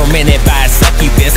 Tormented by succubus,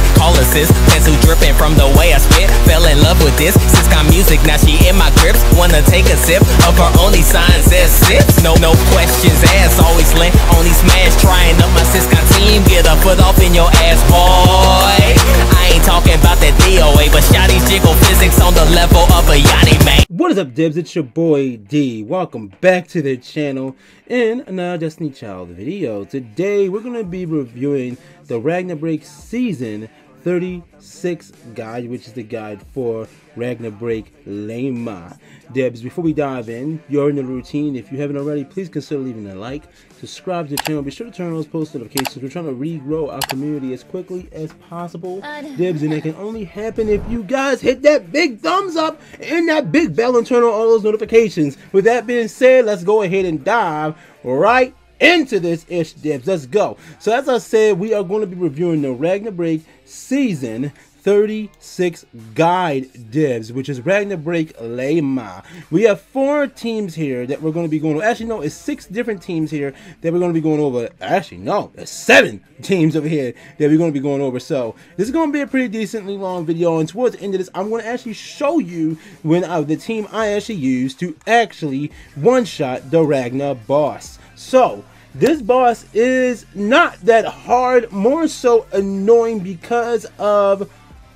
dripping from the way I spit. Fell in love with this. Syscom music, now she in my grips. Wanna take a sip of her only sign says sips. No, no questions asked. Always lent, smash. Trying up my Syscom team. Get a foot off in your ass, boy. I ain't talking about that DOA, but jiggle physics on the level of a yachty man. What is up, Dibs? It's your boy D. Welcome back to the channel in another Destiny Child video. Today, we're to be reviewing the Ragnabreak Season 36 guide, which is the guide for Ragnabreak Laima. Debs, before we dive in, you're in the routine. If you haven't already, please consider leaving a like, subscribe to the channel, be sure to turn on those post notifications. We're trying to regrow our community as quickly as possible. Uh, Debs, and it can only happen if you guys hit that big thumbs up and that big bell and turn on all those notifications. With that being said, let's go ahead and dive right into this ish dibs. Let's go. So as I said, we are going to be reviewing the Ragnabreak season 36 guide divs, which is Ragnabreak Laima. We have four teams here that we're going to be going over. Actually, no, it's six different teams here that we're going to be going over. Actually, no, it's seven teams over here that we're going to be going over. So this is going to be a pretty decently long video. And towards the end of this, I'm going to actually show you when uh, the team I actually used to actually one-shot the Ragna boss. So this boss is not that hard, more so annoying because of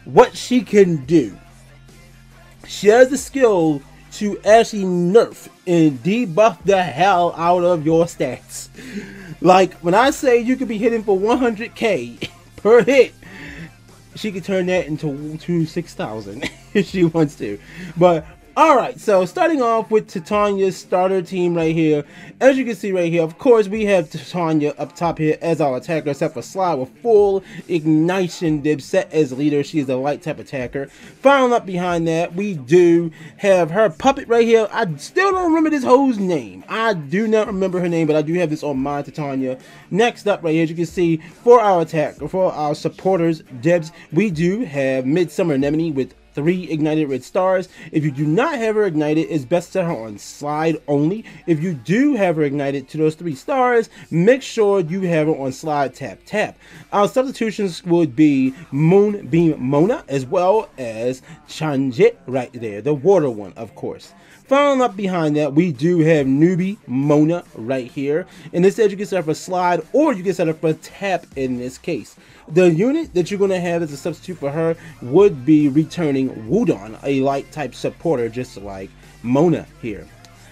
what she can do. She has the skill to actually nerf and debuff the hell out of your stats. Like, when I say you could be hitting for 100k per hit, she could turn that into to 6,000 if she wants to. But Alright, so starting off with Titania's starter team right here. As you can see right here, of course, we have Titania up top here as our attacker, except for Slide with full ignition dib set as leader. She is a light type attacker. Following up behind that, we do have her puppet right here. I still don't remember this hoe's name. I do not remember her name, but I do have this on my Titania. Next up right here, as you can see, for our attack, for our supporters, Debs, we do have Midsummer Anemone with three ignited red stars. If you do not have her ignited, it's best to have her on slide only. If you do have her ignited to those three stars, make sure you have her on slide tap tap. Our substitutions would be Moonbeam Mona as well as Chanjit right there, the water one, of course. Following up behind that, we do have newbie Mona right here. And this says you can set up for slide or you can set up for tap in this case. The unit that you're going to have as a substitute for her would be returning Wudon, a light type supporter just like Mona here.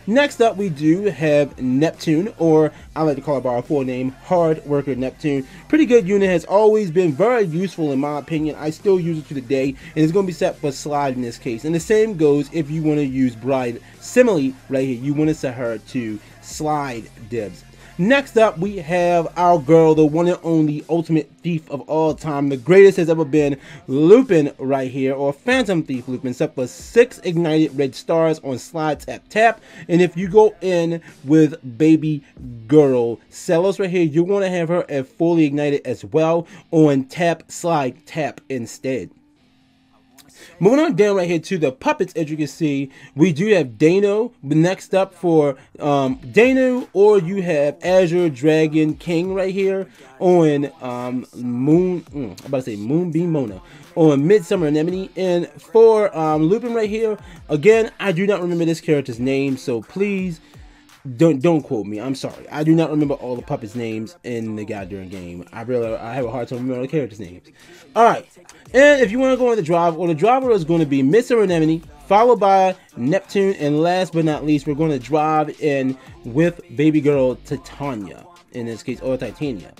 Next up, we do have Neptune, or I like to call it by our full name, Hard Worker Neptune. Pretty good unit, has always been very useful in my opinion. I still use it to the day, and it's going to be set for slide in this case. And the same goes if you want to use Bride Simile right here. You want to set her to slide dibs. Next up, we have our girl, the one and only ultimate thief of all time. The greatest has ever been Lupin right here, or Phantom Thief Lupin, set for six ignited red stars on slide tap tap. And if you go in with baby girl Celos right here, you're going to have her at fully ignited as well on tap slide tap instead. Moving on down right here to the puppets, as you can see, we do have Dano next up for um, Dano, or you have Azure Dragon King right here on um, Moon, mm, I'm about to say Moonbeam Mona on Midsummer Anemone. And for um, Lupin right here, again, I do not remember this character's name, so please don't don't quote me. I'm sorry. I do not remember all the puppets' names in the goddamn game. I really I have a hard time remembering the characters' names. Alright. And if you want to go on the drive, or the driver is going to be Mr. Anemone, followed by Neptune, and last but not least, we're going to drive in with baby girl Titania, in this case, or Titania.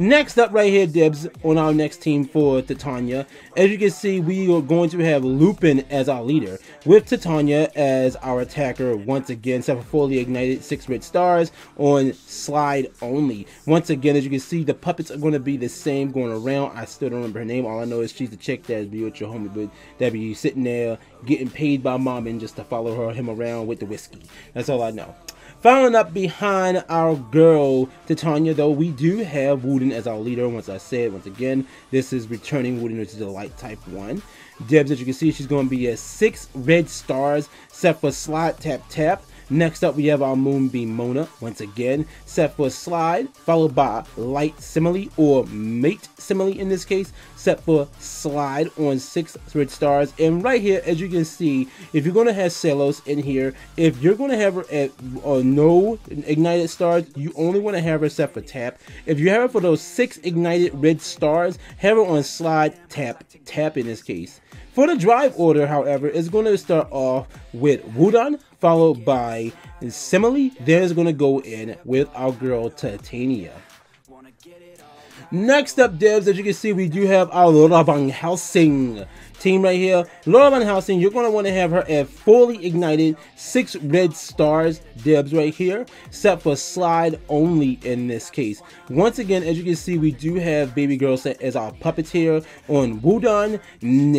Next up right here, Dibs, on our next team for Titania. As you can see, we are going to have Lupin as our leader, with Titania as our attacker once again, except for fully ignited, six red stars on slide only. Once again, as you can see, the puppets are going to be the same going around. I still don't remember her name. All I know is she's the chick that be with your homie, but that be sitting there getting paid by mom and just to follow her him around with the whiskey. That's all I know. Following up behind our girl Titania, though, we do have Wooden as our leader. Once I said, once again, this is returning Wooden, which is the light type one. Debs, as you can see, she's going to be at six red stars, set for slot tap tap. Next up, we have our Moonbeam Mona, once again, set for slide, followed by Light Simile or Mate Simile in this case, set for slide on six red stars. And right here, as you can see, if you're going to have Celos in here, if you're going to have her at uh, no ignited stars, you only want to have her set for tap. If you have her for those six ignited red stars, have her on slide, tap, tap in this case. For the drive order, however, it's going to start off with Wudon, followed by Simile. Then it's going to go in with our girl Titania. Next up, devs, as you can see, we do have our Laura Van Helsing team right here. Laura Van Helsing, you're going to want to have her at fully ignited, six red stars, devs right here, set for slide only in this case. Once again, as you can see, we do have Baby Girl set as our puppeteer on Wudon,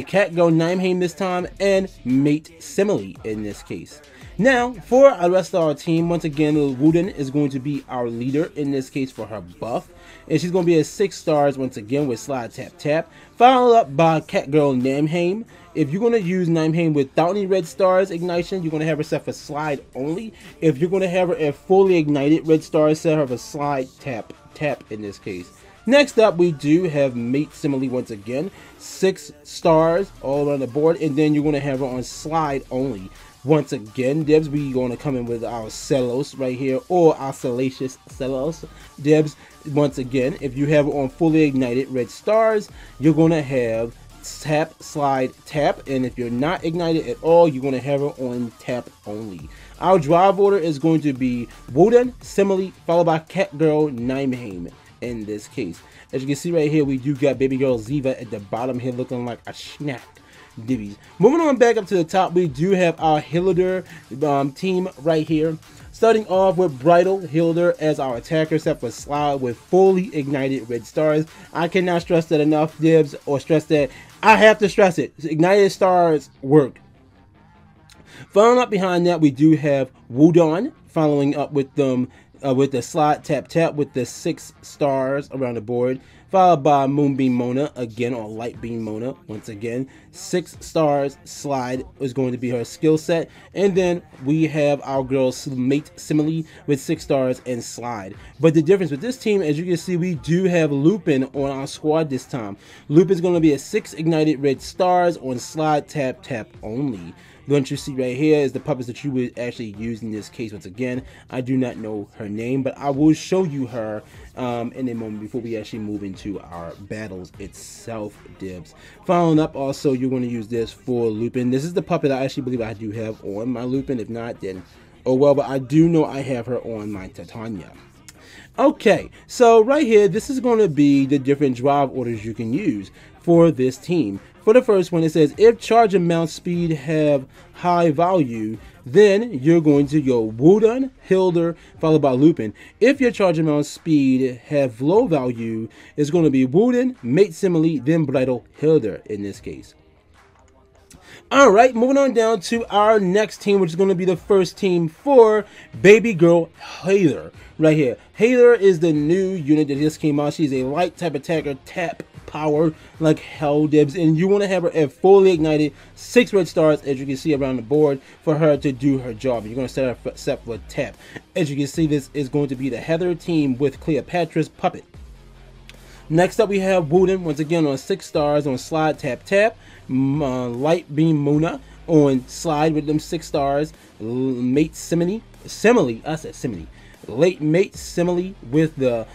Catgirl Nimeheim this time, and Mate Simile in this case. Now, for the rest of our team, once again, Wooden is going to be our leader, in this case for her buff. And she's going to be at 6 stars once again with Slide Tap Tap. Followed up by Catgirl Namheim. If you're going to use Namheim without any red stars ignition, you're going to have her set for slide only. If you're going to have her at fully ignited red stars, set her for slide tap tap in this case. Next up, we do have Mate Simile once again. Six stars all around the board, and then you're going to have her on slide only. Once again, Debs, we going to come in with our Celos right here, or our Salacious Celos. Debs, once again, if you have it on fully ignited red stars, you're going to have tap, slide, tap, and if you're not ignited at all, you're going to have it on tap only. Our drive order is going to be Woden, Simile, followed by Catgirl, Nimeheim in this case. As you can see right here, we do got baby girl Ziva at the bottom here looking like a snack divvies. Moving on back up to the top, we do have our Hilder um, team right here. Starting off with Bridal Hilder as our attacker set for Slide with fully ignited red stars. I cannot stress that enough, Dibs, or stress that. I have to stress it. Ignited stars work. Following up behind that, we do have Wudon following up with them uh, with the slide tap tap with the six stars around the board followed by Moonbeam Mona again or Light Beam Mona once again. Six stars slide is going to be her skill set, and then we have our girl Mate Simile with six stars and slide. But the difference with this team, as you can see, we do have Lupin on our squad this time. Lupin is going to be a six ignited red stars on slide tap tap only. One you see right here is the puppets that you would actually use in this case. Once again, I do not know her name, but I will show you her um, in a moment before we actually move into our battles itself, Dibs. Following up, also, you're going to use this for Lupin. This is the puppet I actually believe I do have on my Lupin. If not, then oh well, but I do know I have her on my Titania. Okay, so right here, this is going to be the different drive orders you can use for this team. For the first one, it says if charge and mount speed have high value, then you're going to go Wudon, Hilder, followed by Lupin. If your charge and mount speed have low value, it's going to be Wudon, Mate Simile, then Bridal, Hilder in this case. All right, moving on down to our next team, which is going to be the first team for Baby Girl Hathor. Right here. Hathor is the new unit that just came out. She's a light type attacker, tap power like hell dibs and you want to have her at fully ignited six red stars as you can see around the board for her to do her job. You're going to set her set for a tap. As you can see this is going to be the Hathor team with cleopatra's puppet. Next up we have wooden once again on six stars on slide tap tap. Uh, light beam Mona on slide with them six stars. Mate simile simile i said simile late mate simile with the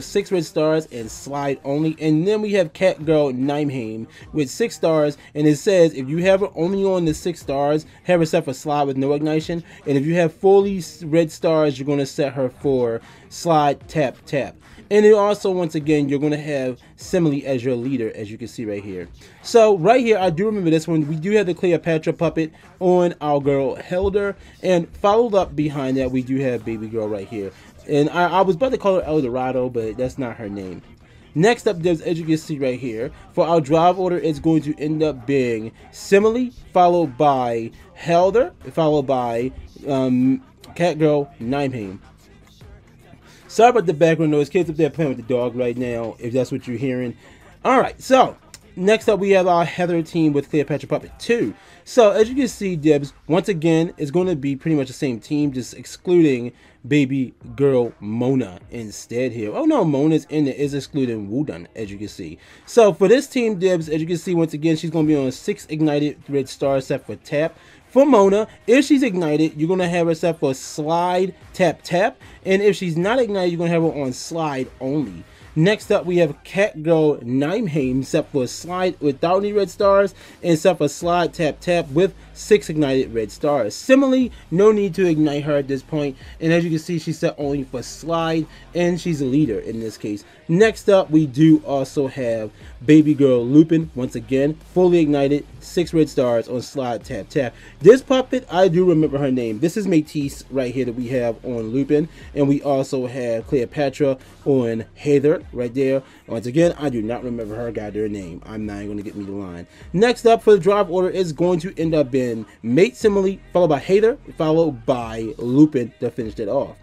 six red stars and slide only. And then we have cat girl with six stars. And it says if you have her only on the six stars have her set for slide with no ignition. And if you have fully red stars you're going to set her for slide tap tap and then also, once again, you're going to have Simile as your leader, as you can see right here. So right here, I do remember this one. We do have the Cleopatra puppet on our girl Hathor. And followed up behind that, we do have Baby Girl right here. And I, I was about to call her El Dorado, but that's not her name. Next up, there's as you can see right here. For our drive order, it's going to end up being Simile, followed by Hathor, followed by um, Catgirl Nimeheim. Sorry about the background noise. Kids up there playing with the dog right now, if that's what you're hearing. All right, so next up we have our Hathor team with Cleopatra Puppet 2. So as you can see, Dibs, once again, is going to be pretty much the same team, just excluding baby girl Mona instead here. Oh no, Mona's in it, is excluding Wudun, as you can see. So for this team, Dibs, as you can see, once again, she's going to be on 6 ignited red star set for tap. For Mona, if she's ignited, you're going to have her set for slide, tap, tap. And if she's not ignited, you're going to have her on slide only. Next up, we have Catgirl Nimeheim set for slide without any red stars and set for slide tap tap with six ignited red stars. Similarly, no need to ignite her at this point. And as you can see, she's set only for slide and she's a leader in this case. Next up, we do also have Baby Girl Lupin, once again, fully ignited, six red stars on slide tap tap. This puppet, I do remember her name. This is Métis right here that we have on Lupin. And we also have Cleopatra on Hathor right there. Once again, I do not remember her goddamn name. I'm not going to get me the line. Next up for the drop order is going to end up being Mate Simile, followed by Hathor, followed by Lupin to finish it off.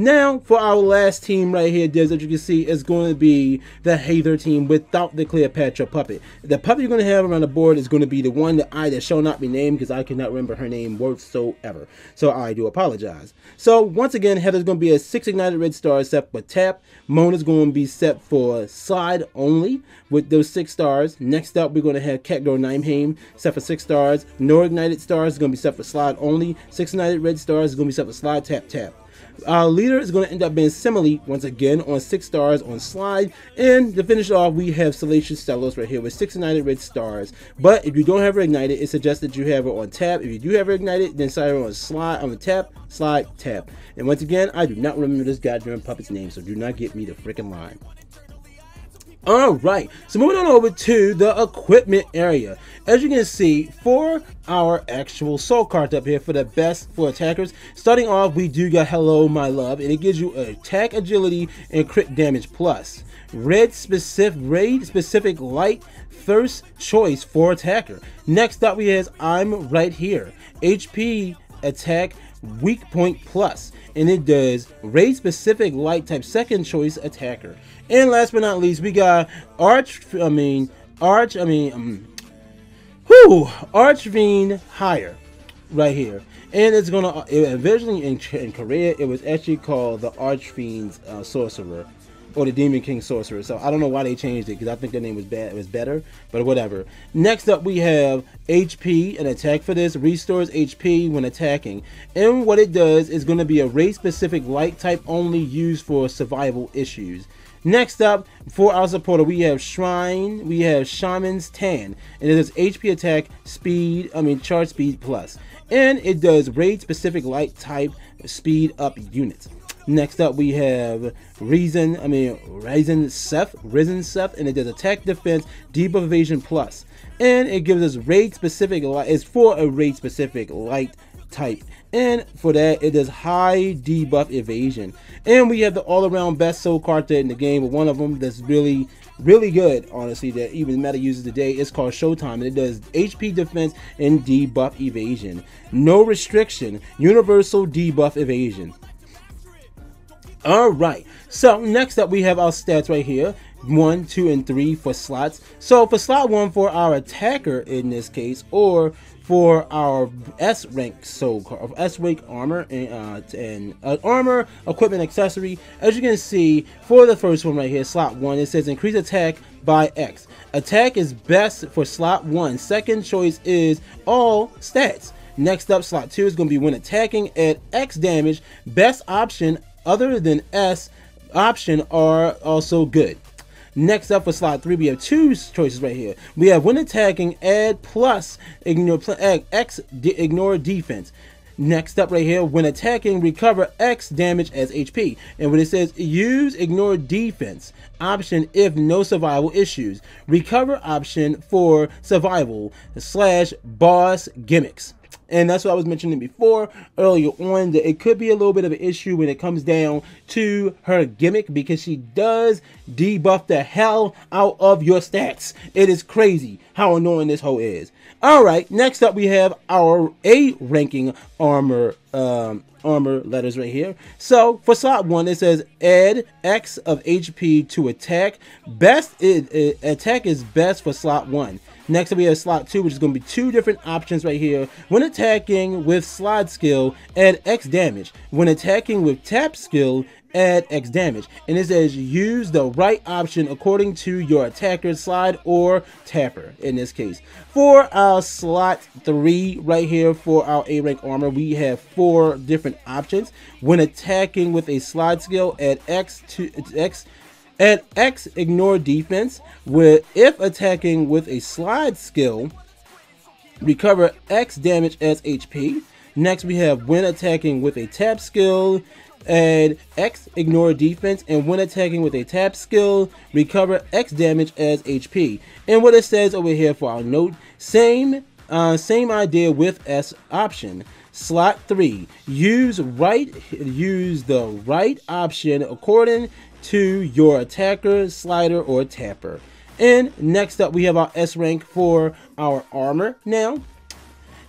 Now, for our last team right here, Des, as you can see, is going to be the Hathor team without the Cleopatra puppet. The puppet you're going to have around the board is going to be the one that I that shall not be named because I cannot remember her name whatsoever. So I do apologize. So once again, Hathor's going to be a 6 ignited red stars set for tap. Mona's going to be set for slide only with those 6 stars. Next up, we're going to have Catgirl Nimeheim set for 6 stars. No ignited stars is going to be set for slide only. 6 ignited red stars is going to be set for slide tap tap. Our leader is going to end up being Simile once again on six stars on slide. And to finish off, we have Salacious Stellos right here with six ignited red stars. But if you don't have her ignited, it's suggested you have her on tap. If you do have her ignited, then set her on slide on the tap, slide, tap. And once again, I do not remember this goddamn puppet's name, so do not get me the freaking line. Alright, so moving on over to the equipment area. As you can see, for our actual soul card up here for the best for attackers, starting off we do got Hello My Love, and it gives you attack agility and crit damage plus. Red specific, raid specific light first choice for attacker. Next up we has I'm Right Here. HP attack weak point plus and it does raid specific light type second choice attacker and last but not least we got arch i mean arch i mean um, whoo archfiend higher right here. And it's gonna originally in, in korea it was actually called the archfiend's uh, sorcerer or the Demon King Sorcerer. So I don't know why they changed it because I think their name was bad. It was better, but whatever. Next up, we have HP. An attack for this restores HP when attacking, and what it does is going to be a race specific light type only used for survival issues. Next up, for our supporter, we have Shrine, we have Shaman's Tan, and it does HP attack, speed, I mean charge speed plus. And it does raid specific light type speed up units. Next up, we have Reason, I mean, Risen Seth, Risen Seth, and it does attack defense, debuff evasion plus. And it gives us raid specific, it's for a raid specific light type. And for that, it does high debuff evasion. And we have the all around best soul card in the game, but one of them that's really, really good, honestly, that even meta uses today. It's called Showtime, and it does HP defense and debuff evasion. No restriction, universal debuff evasion. All right. So next up, we have our stats right here. One, two, and three for slots. So for slot one for our attacker in this case, or for our S rank soul card, S rank armor and, uh, and uh, armor equipment accessory. As you can see, for the first one right here, slot one, it says increase attack by X. Attack is best for slot one. Second choice is all stats. Next up, slot 2 is going to be when attacking at X damage. Best option other than S option are also good. Next up for slot 3, we have two choices right here. We have when attacking, add plus, ignore X, ignore defense. Next up right here, when attacking, recover X damage as HP. And when it says use ignore defense option if no survival issues. Recover option for survival slash boss gimmicks. And that's what I was mentioning before earlier on that it could be a little bit of an issue when it comes down to her gimmick because she does debuff the hell out of your stats. It is crazy how annoying this hoe is. All right, next up we have our A ranking armor um, armor letters right here. So for slot one, it says add X of HP to attack. Best it, attack is best for slot one. Next we have slot 2 which is going to be two different options right here. When attacking with slide skill, add X damage. When attacking with tap skill, add X damage. And it says use the right option according to your attacker's slide or tapper in this case. For our slot 3 right here for our A rank armor, we have four different options. When attacking with a slide skill, add X to X at X, ignore defense. With if attacking with a slide skill, recover X damage as HP. Next, we have when attacking with a tap skill, add X, ignore defense, and when attacking with a tap skill, recover X damage as HP. And what it says over here for our note, same, uh, same idea with S option. Slot three, use right, use the right option according to your attacker, slider, or tapper. And next up, we have our S rank for our armor now.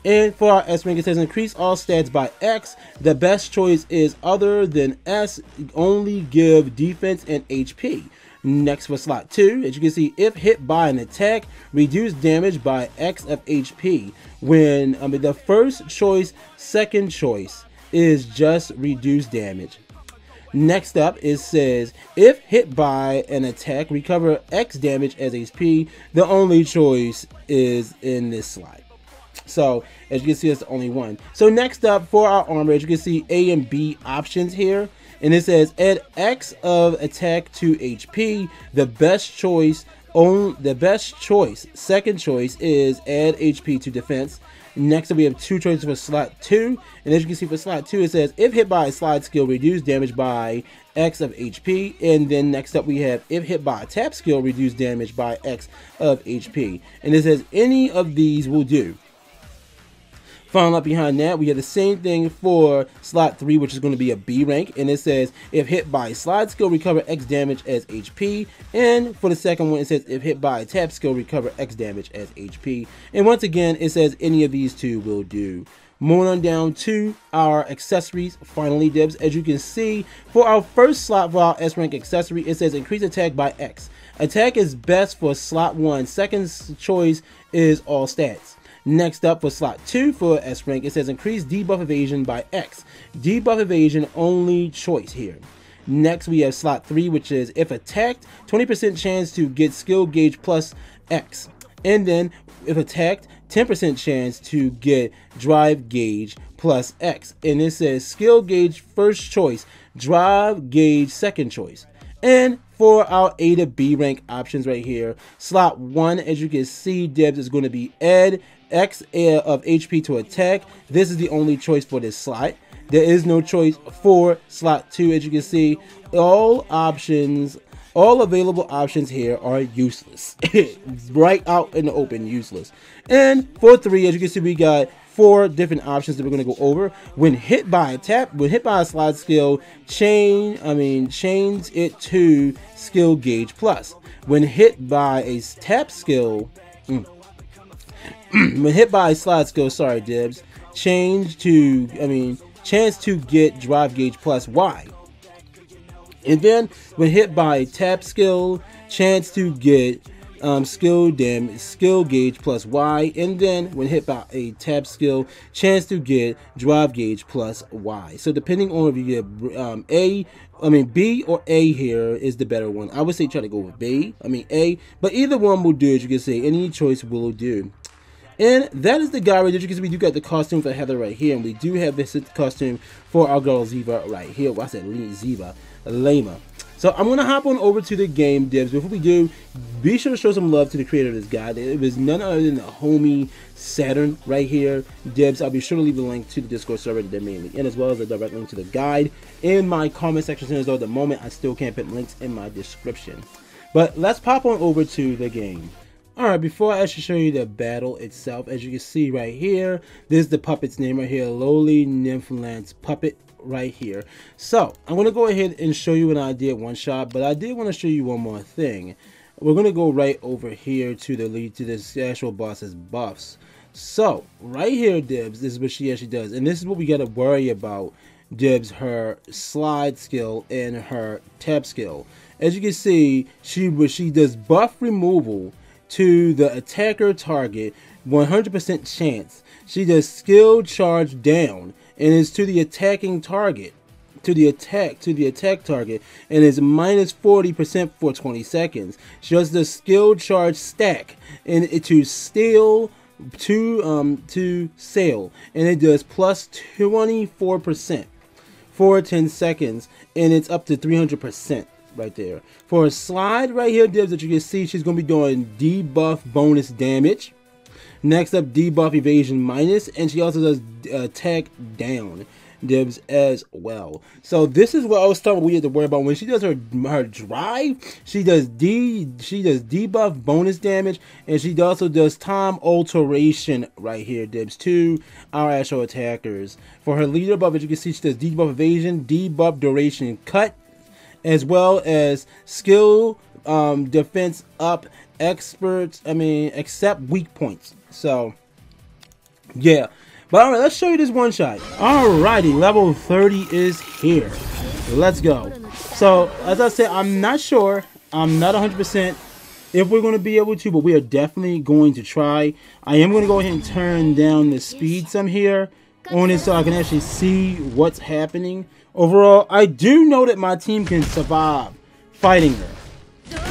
And for our S rank, it says increase all stats by X. The best choice is other than S, only give defense and HP. Next for slot 2, as you can see, if hit by an attack, reduce damage by X of HP. When I mean, the first choice, second choice is just reduce damage. Next up, it says, if hit by an attack, recover X damage as HP. The only choice is in this slide. So, as you can see, that's the only one. So next up, for our armor, as you can see, A and B options here. And it says, add X of attack to HP. The best choice, on the best choice, second choice is add HP to defense. Next up, we have two choices for slot 2. And as you can see for slot 2, it says, if hit by a slide skill, reduce damage by X of HP. And then next up, we have, if hit by a tap skill, reduce damage by X of HP. And it says, any of these will do. Following up behind that, we have the same thing for slot 3, which is going to be a B rank. And it says, if hit by slide skill, recover X damage as HP. And for the second one, it says, if hit by tap skill, recover X damage as HP. And once again, it says any of these two will do. Moving on down to our accessories, finally dibs. As you can see, for our first slot for our S rank accessory, it says increase attack by X. Attack is best for slot 1. Second choice is all stats. Next up for slot 2 for S rank, it says increase debuff evasion by X. Debuff evasion only choice here. Next we have slot 3 which is if attacked, 20% chance to get skill gauge plus X. And then if attacked, 10% chance to get drive gauge plus X. And it says skill gauge first choice, drive gauge second choice. And for our A to B rank options right here, slot 1, as you can see, Dibs is going to be Ed, X of HP to attack. This is the only choice for this slot. There is no choice for slot 2 as you can see. All options, all available options here are useless. right out in the open, useless. And for 3, as you can see, we got four different options that we're going to go over. When hit by a tap, when hit by a slide skill, chain, I mean, chains it to skill gauge plus. When hit by a tap skill, mm, when hit by slots go, sorry, Dibs, change to, I mean, chance to get drive gauge plus Y. And then when hit by tap skill, chance to get um, skill dam skill gauge plus Y, and then when hit by a tap skill, chance to get drive gauge plus Y. So depending on if you get um, A, I mean B or A here is the better one. I would say try to go with B. I mean A, but either one will do. As you can say, any choice will do. And that is the guy right there. You we do got the costume for Hathor right here. And we do have this costume for our girl Ziva right here. Well, I said Ziva. Laima. So I'm going to hop on over to the game, Dibs. Before we do, be sure to show some love to the creator of this guide. It was none other than the homie Saturn right here. Dibs, I'll be sure to leave a link to the Discord server that they're mainly in, as well as a direct link to the guide in my comment section. As though at the moment, I still can't put links in my description. But let's pop on over to the game. Alright, before I actually show you the battle itself, as you can see right here, this is the puppet's name right here, Lowly Nymphlands Puppet right here. So, I'm going to go ahead and show you an idea one shot, but I did want to show you one more thing. we're gonna go right over here to the lead to this actual boss's buffs. So right here, Dibs, this is what she actually does, and this is what we gotta worry about. Dibs her slide skill and her tap skill. As you can see, she she does buff removal to the attacker target 100% chance. She does skill charge down and is to the attacking target to the attack to the attack target and is minus 40% for 20 seconds. She does the skill charge stack and it to steal to um to sail and it does plus 24% for 10 seconds and it's up to 300% right there. For a slide right here, Dibs, that you can see, she's going to be doing debuff bonus damage. Next up, debuff evasion minus, and she also does uh, attack down dibs as well. So this is what I was talking we had to worry about when she does her her drive. She does D she does debuff bonus damage, and she also does time alteration right here. Dibs to our actual attackers. For her leader buff, as you can see, she does debuff evasion, debuff duration cut, as well as skill um, defense up experts. I mean, except weak points. So yeah. But alright, let's show you this one shot. Alrighty, level 30 is here. Let's go. So, as I said, I'm not sure. I'm not 100% if we're going to be able to, but we are definitely going to try. I am going to go ahead and turn down the speed some here on it so I can actually see what's happening. Overall, I do know that my team can survive fighting her.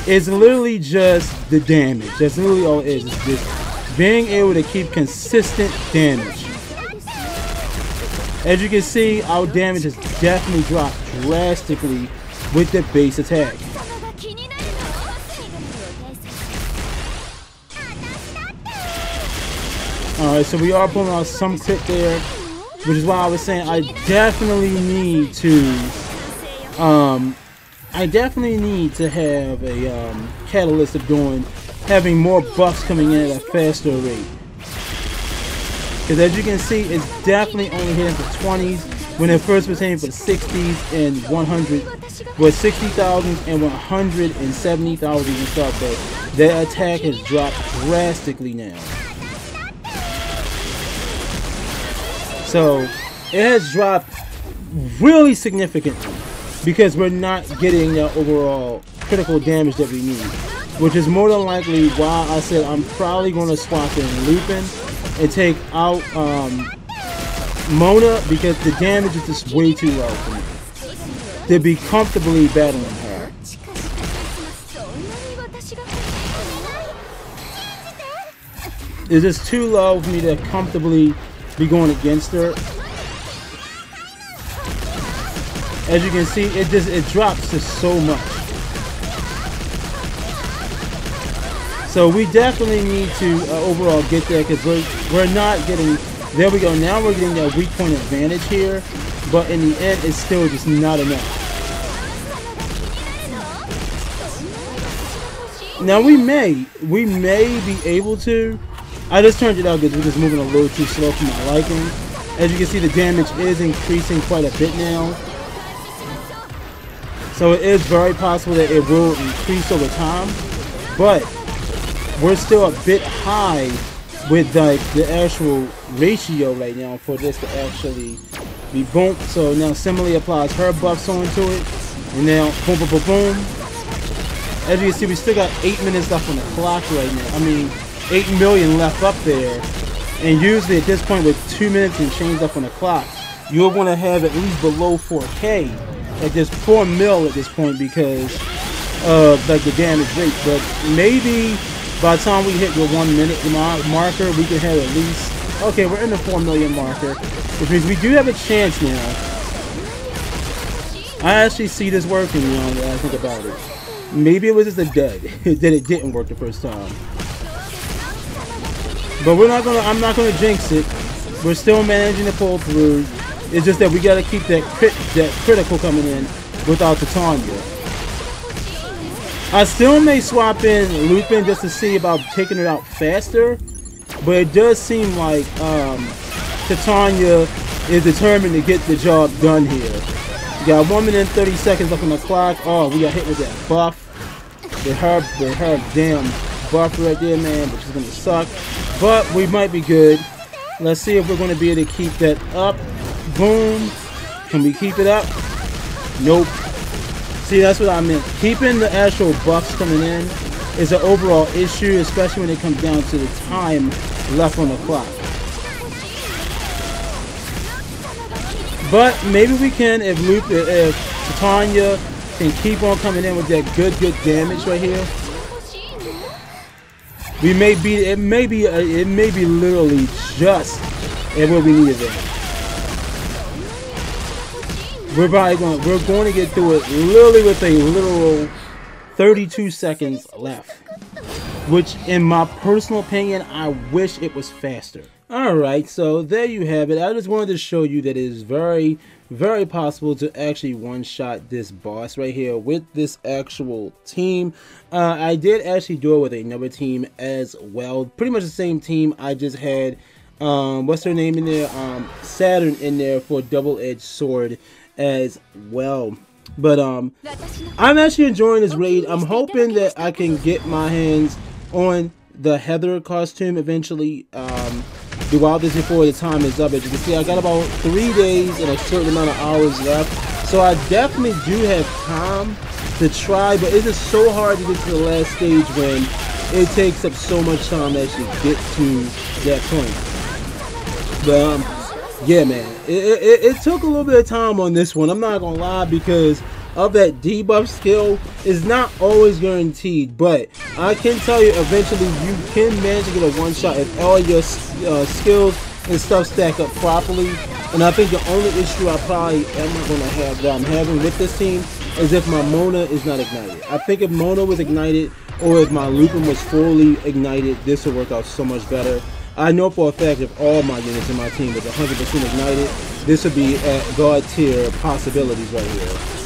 It's literally just the damage. That's literally all it is. It's just being able to keep consistent damage. As you can see, our damage has definitely dropped drastically with the base attack. Alright, so we are pulling out some crit there, which is why I was saying I definitely need to, um, I definitely need to have a um, catalyst of doing, having more buffs coming in at a faster rate. Because as you can see, it's definitely only hitting for 20s when it first was hitting for 60s and 100, with 60,000 and 170,000 and stuff. But their attack has dropped drastically now. So it has dropped really significantly because we're not getting the overall critical damage that we need. Which is more than likely why I said I'm probably going to swap in Lupin and take out um, Mona because the damage is just way too low for me. To be comfortably battling her. It's just too low for me to comfortably be going against her. As you can see, it just it drops just so much. So we definitely need to uh, overall get there because we're, we're not getting, there we go, now we're getting that weak point advantage here, but in the end it's still just not enough. Now we may, we may be able to, I just turned it out because we're just moving a little too slow for my liking. As you can see the damage is increasing quite a bit now. So it is very possible that it will increase over time, but we're still a bit high with like the actual ratio right now for this to actually be bumped. So now Simile applies her buffs onto it. And now boom boom boom boom. As you can see, we still got eight minutes left on the clock right now. I mean, eight million left up there. And usually at this point with two minutes and change up on the clock, you're gonna have at least below 4K at this 4 mil at this point because of like the damage rate. But maybe by the time we hit the one minute marker, we can have at least, okay, we're in the 4 million marker, which means we do have a chance now. I actually see this working, you know, I think about it. Maybe it was just a dud, that it didn't work the first time. But we're not gonna, I'm not gonna jinx it. We're still managing to pull through. It's just that we gotta keep that crit, that critical coming in without Titania. I still may swap in Lupin just to see about taking it out faster, but it does seem like um, Titania is determined to get the job done here. We got 1 minute and 30 seconds left on the clock. Oh, we got hit with that buff. the herb, the herb damn buff right there, man, which is gonna suck. But we might be good. Let's see if we're gonna be able to keep that up. Boom. Can we keep it up? Nope. See, that's what I meant. Keeping the actual buffs coming in is an overall issue, especially when it comes down to the time left on the clock. But maybe we can if Luke, if Titania can keep on coming in with that good, good damage right here. We may be, it may be, uh, it may be literally just at what we needed there. We're probably going, we're going to get through it literally with a literal 32 seconds left. Which, in my personal opinion, I wish it was faster. Alright, so there you have it. I just wanted to show you that it is very, very possible to actually one-shot this boss right here with this actual team. Uh, I did actually do it with another team as well. Pretty much the same team. I just had, um, what's her name in there? Um, Saturn in there for double-edged sword as well. But um, I'm actually enjoying this raid. I'm hoping that I can get my hands on the Hathor costume eventually. Um, do all this before the time is up. As you can see, I got about three days and a certain amount of hours left. So I definitely do have time to try, but it is so hard to get to the last stage when it takes up so much time to actually get to that point. But um, yeah, man, it, it, it took a little bit of time on this one. I'm not gonna lie because of that debuff skill is not always guaranteed, but I can tell you eventually you can manage to get a one shot if all your uh, skills and stuff stack up properly. And I think the only issue I probably am going to have that I'm having with this team is if my Mona is not ignited. I think if Mona was ignited or if my Lupin was fully ignited, this would work out so much better. I know for a fact if all my units in my team was 100% ignited, this would be at God tier possibilities right here.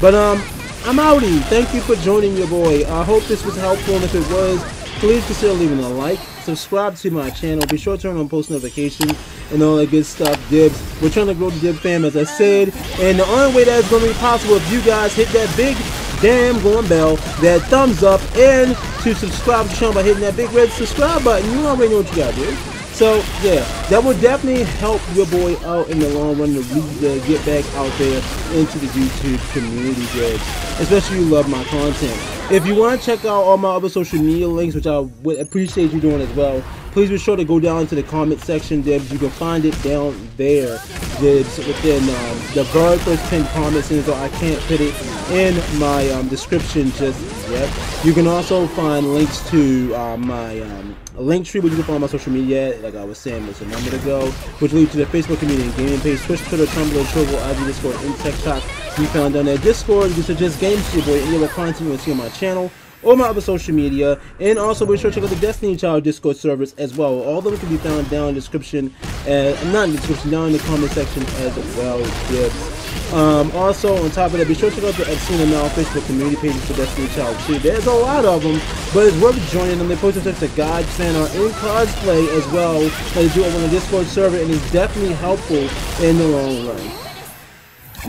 But um, I'm outie. Thank you for joining your boy. I hope this was helpful, and if it was, please consider leaving a like, subscribe to my channel, be sure to turn on post notifications and all that good stuff, Dibs. We're trying to grow the Dib fam, as I said, and the only way that's going to be possible if you guys hit that big damn going bell, that thumbs up, and to subscribe to the channel by hitting that big red subscribe button. You already know what you got to do. So yeah, that would definitely help your boy out in the long run to uh, get back out there into the YouTube community, guys. Especially you love my content. If you want to check out all my other social media links, which I would appreciate you doing as well, please be sure to go down to the comment section, Dibs. You can find it down there, Dibs, within um, the very first pinned comment, since I can't put it in my um, description just yet. You can also find links to uh, my um, Linktree, where you can find my social media, like I was saying just a moment ago, which leads to the Facebook community and gaming page, Twitch, Twitter, Tumblr, Trovo, IG, Discord, and TikTok. You found on there Discord, you can suggest games to boy, any other content you want to see on my channel or my other social media. And also be sure to check out the Destiny Child Discord servers as well. All of them can be found down in the description, uh, not in the description, down in the comment section as well. Yes. Um, also, on top of that, be sure to check out the Xena Now Facebook community pages for Destiny Child 2. There's a lot of them, but it's worth joining them. They post such a guide, fan art, and cosplay as well. They do it on the Discord server, and it's definitely helpful in the long run.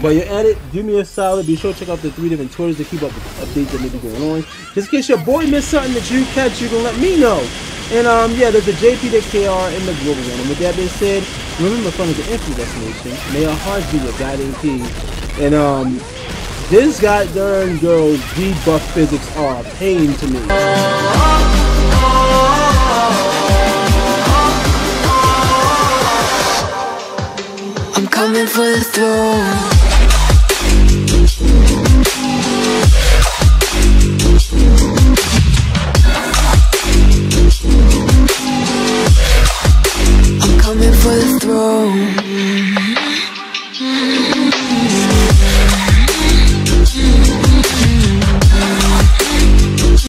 While you're at it, do me a solid. Be sure to check out the three different Twitters to keep up with updates that may be going on. Just in case your boy missed something that you catch, you can let me know. And um, yeah, there's a JP, the KR, and the global one. And with that being said, remember fun is the entry destination. May our hearts be your guiding key. And um, this goddamn girl's debuff physics are a pain to me. I'm coming for the throne for the throne